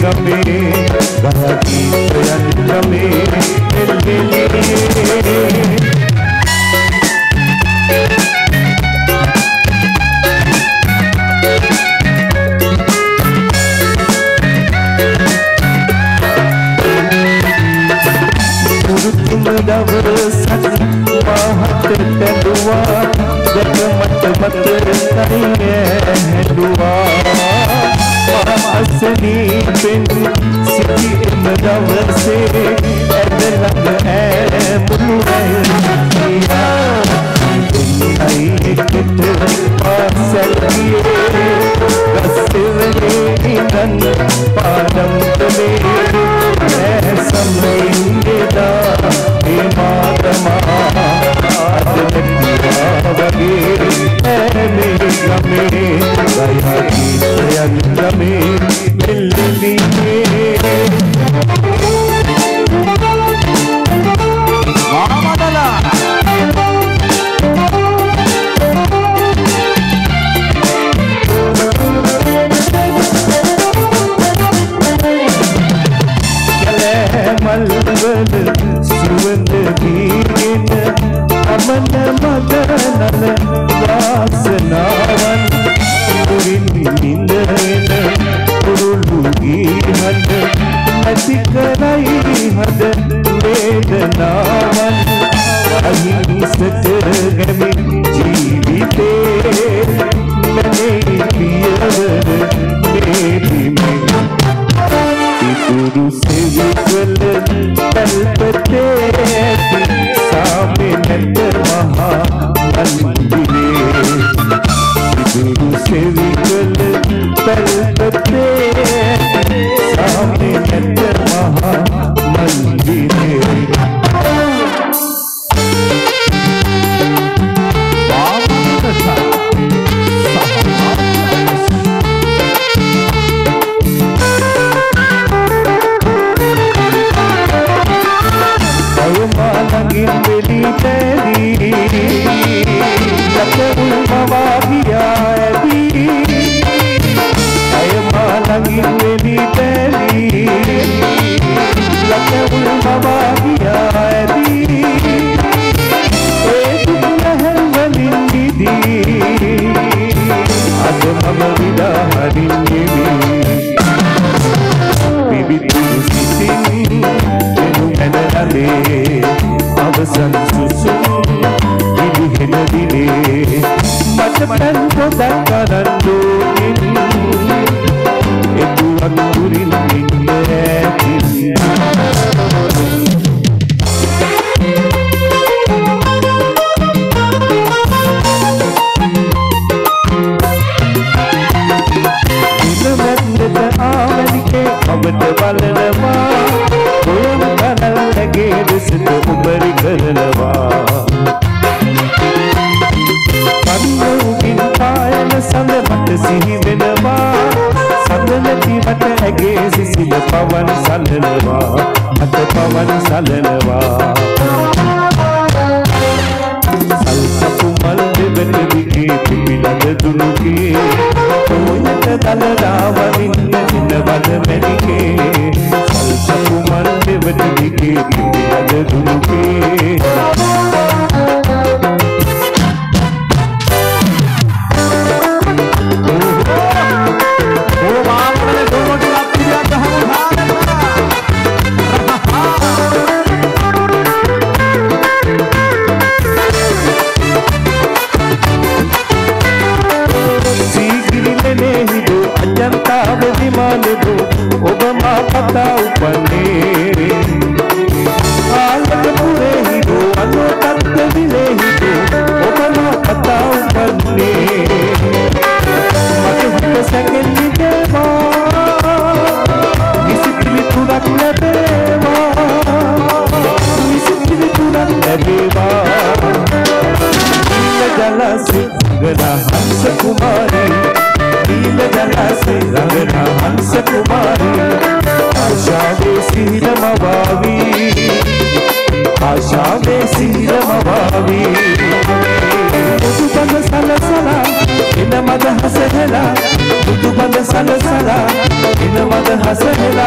समे बहती रंजमे दिल नवरसन महत तलुआ जग मत मत करिए سليم سيدي مدور سيدي أدلع آمل وهيا أي كتر سليم بس وليدن قدم تبير سمين دا إمات ما أدلع وغير أمي غمي غير أمي غمي செல்லுமே மல்வது சுவந்து வீண அமன மதனல செவிகள் தள்ளத்தே சாமி மகா மந்திரே මම විඩා හරින් නෙවී පිබිතුරු සිසින් එනු ඇනලේ අවසන් සුසුම්. ඉදිහෙන දිනේ මට පැන් පොදක් කරන්නෝෙන් එතුවක් තුරින් ඉන්න ඇතින් කනල්ලගේ දෙසට උඹරි කරනවා. පන්නවකින් පායන සඳ මට සිහි වෙනවා. සඳ නැති මට ඇගේ සිසිල පවන් සලනවා. මට පවන් සලනවා. සල්සපු මල් දෙවන දිගේ පිපිලද දුනුගේ. ඕනට දලදාවනින්න ඔබ මා පතා උපන්නේ ආලකපුරේ හිරු අනුතත් විලේ හිරු ඔබ මා පතා උපන්නේ මගේ හිත සැකෙන්නේ දේවා විසිතිලි තුනක් ලැබේවා. විසිතිලි තුනක් ලැබේවා. ජලසිංහල හංස කුමාරී. నీల జలాసి రంగన హంస కుమారి ఆశాదేశీ రమభావి ఆశాదేశీ రమభావి ఋతు బంద సలసల ఇన మద హసహల ఋతు బంద సలసల ఇన మద హసహల